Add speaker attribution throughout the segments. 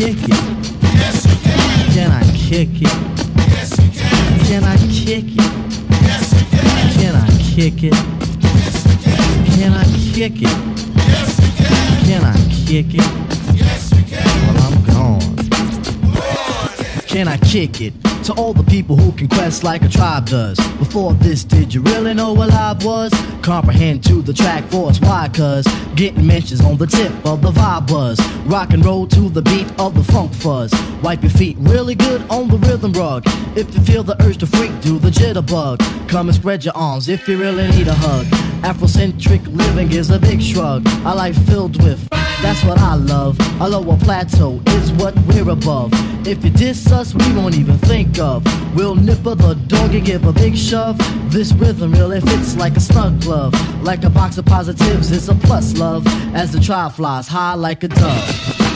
Speaker 1: kick it?
Speaker 2: Yes, you can.
Speaker 1: Can I kick it?
Speaker 2: Yes, you can.
Speaker 1: Can I kick it?
Speaker 2: Yes, you can.
Speaker 1: Can I kick it?
Speaker 2: Yes, you can.
Speaker 1: Can I kick it?
Speaker 2: Yes, you can.
Speaker 1: Well, I'm gone. Can I kick it? To all the people who can quest like a tribe does. Before this, did you really know what live was? Comprehend to the track force, why? Cause getting mentions on the tip of the vibe buzz. Rock and roll to the beat of the funk fuzz. Wipe your feet really good on the rhythm rug. If you feel the urge to freak, do the jitterbug. Come and spread your arms if you really need a hug. Afrocentric living is a big shrug. A life filled with, that's what I love. A lower plateau is what we're above. If you diss us, we won't even think of. We'll nipper the dog and give a big shove. This rhythm really fits like a snug glove. Like a box of positives, it's a plus love. As the trial flies high like a dove.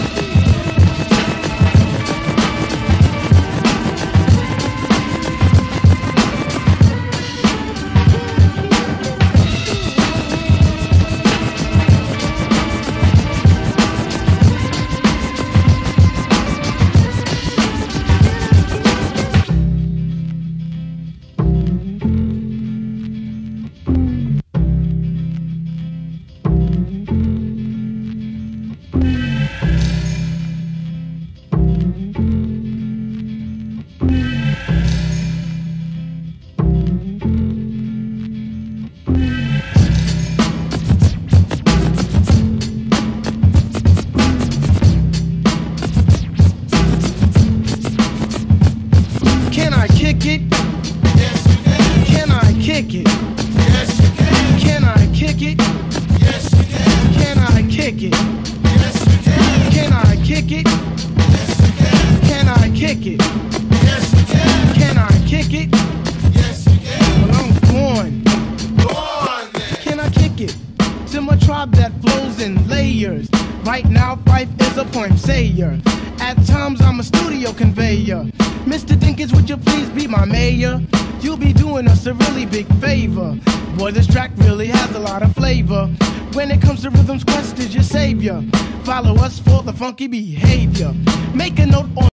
Speaker 3: Kick it?
Speaker 2: Can.
Speaker 3: I kick it?
Speaker 2: Can.
Speaker 3: I kick it? Well, I'm.
Speaker 2: Go.
Speaker 3: Can I kick it? To my tribe that flows in layers. Right now, Fife is a point sayer. At times, I'm a studio conveyor. Mr. Dinkins, would you please be my mayor? You'll be doing us a really big favor. Boy, this track really has a lot of flavor. When it comes to rhythms, Quest is your savior. Follow us for the funky behavior. Make a note on